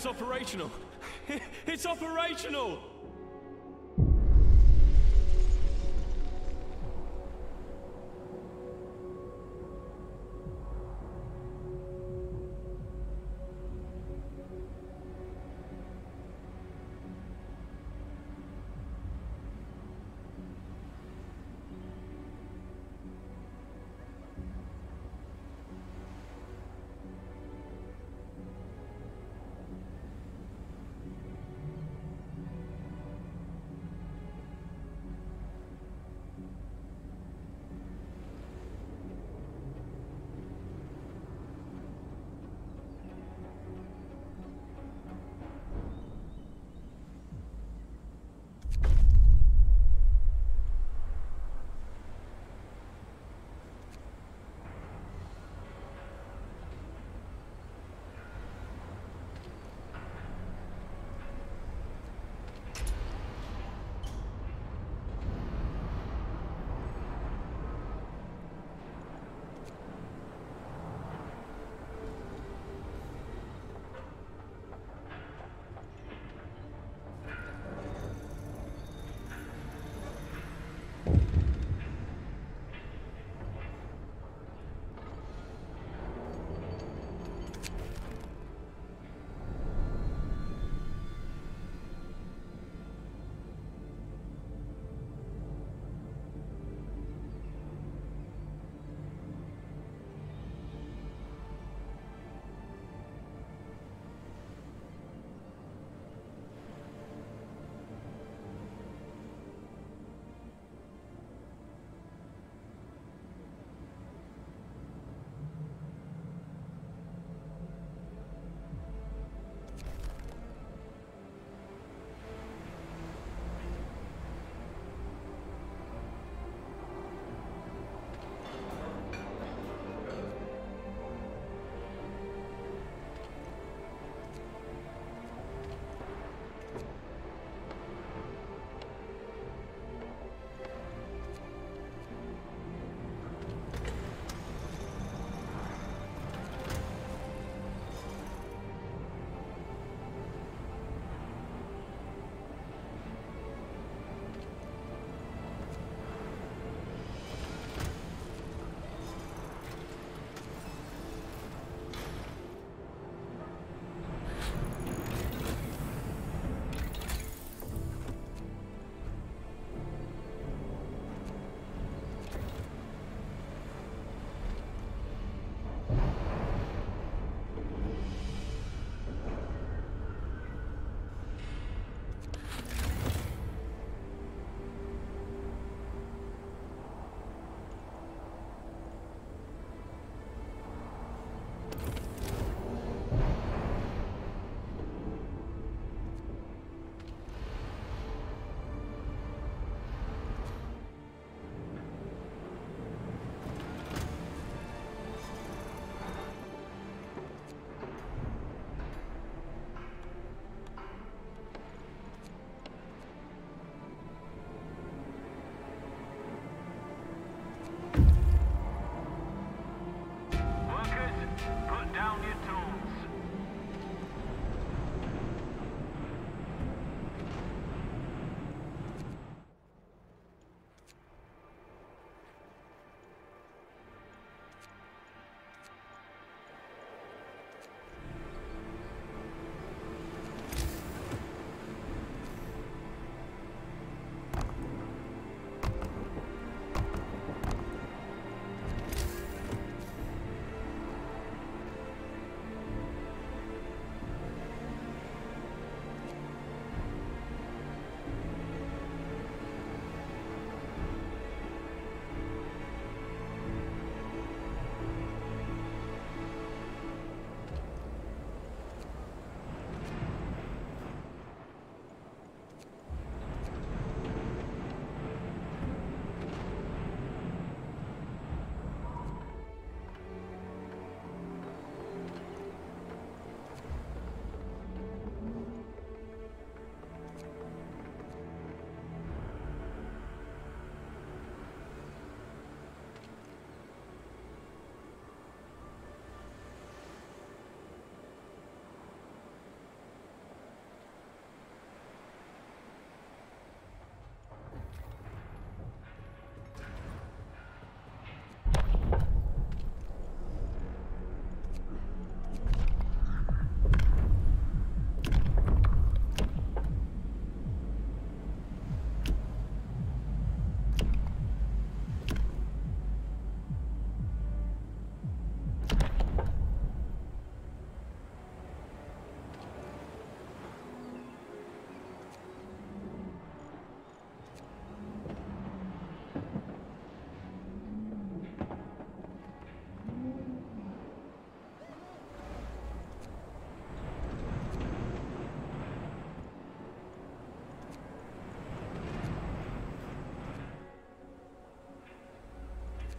Is operational. It's operational!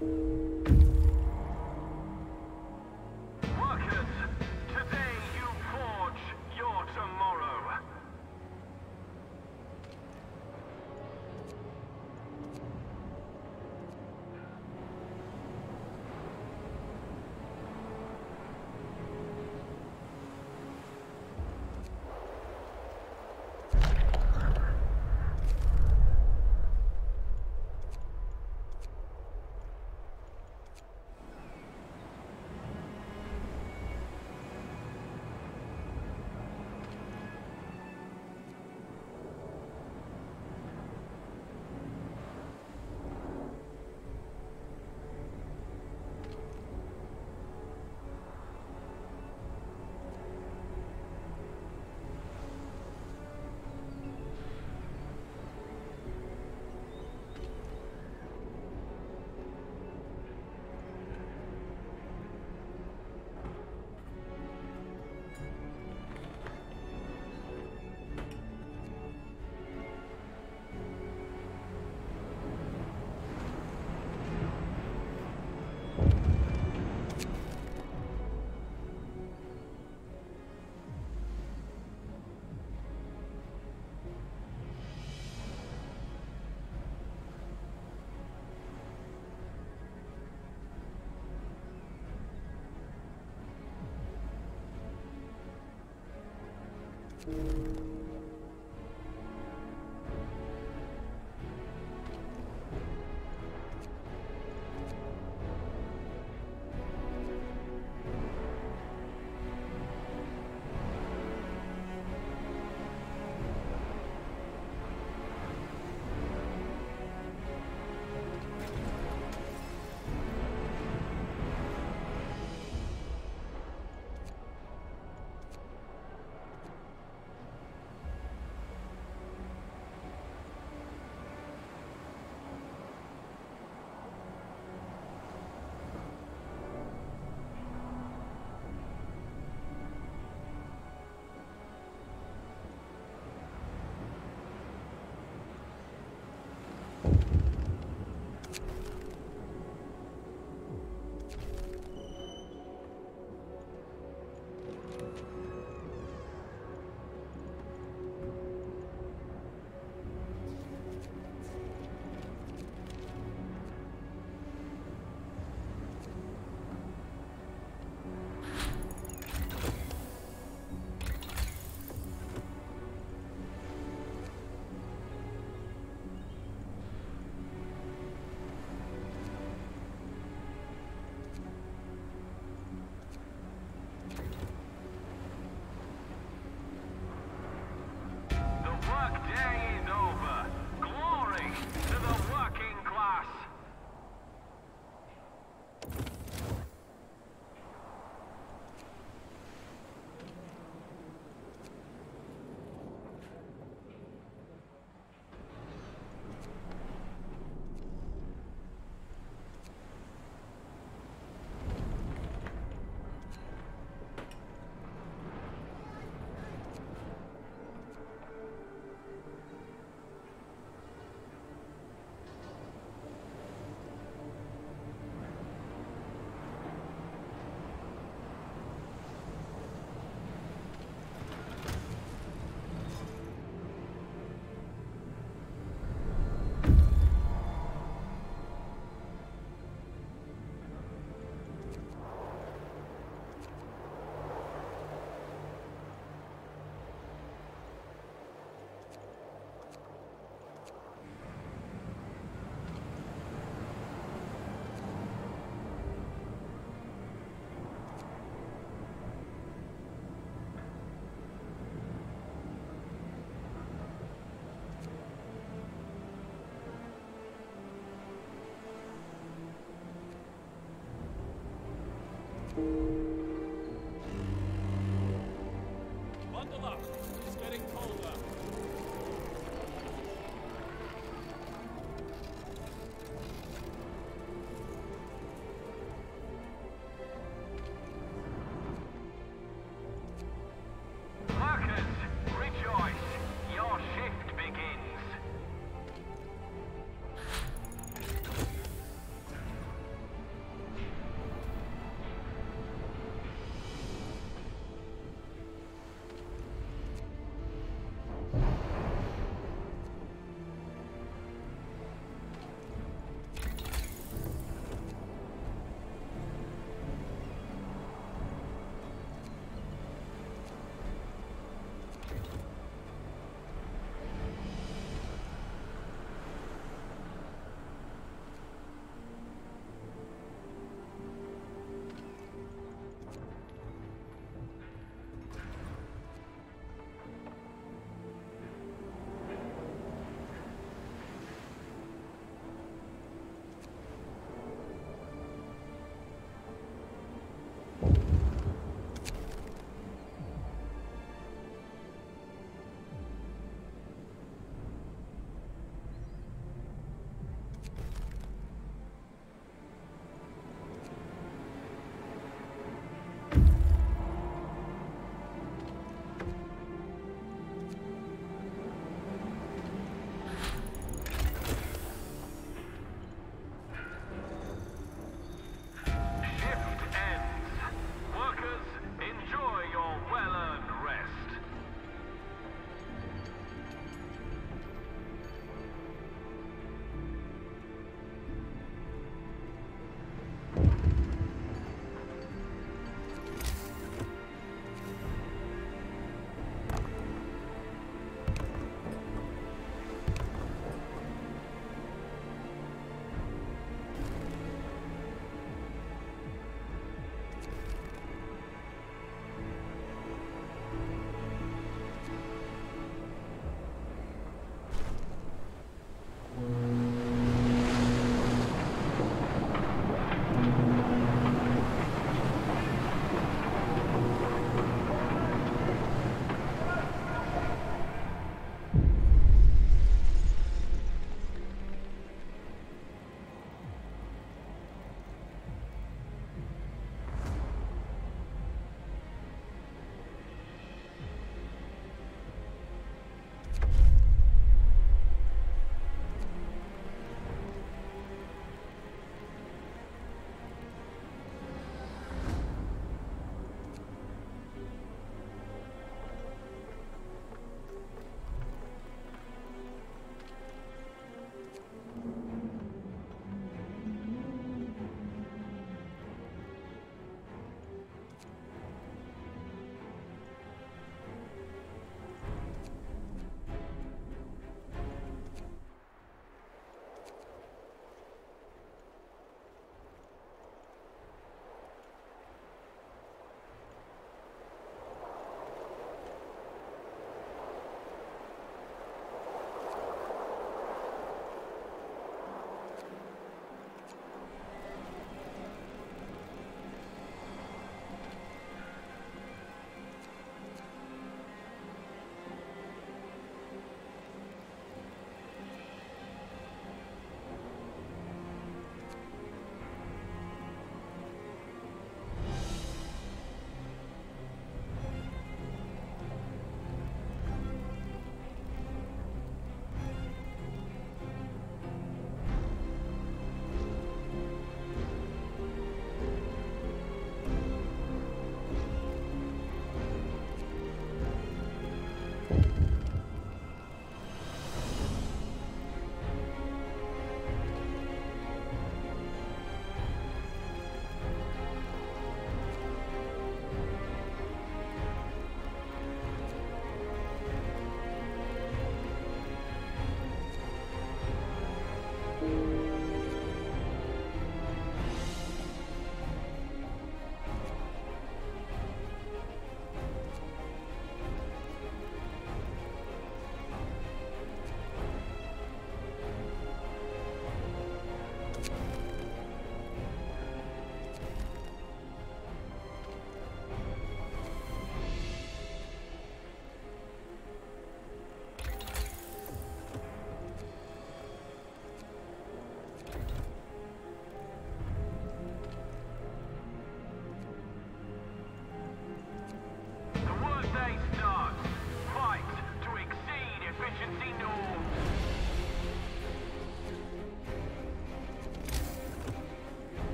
Workers,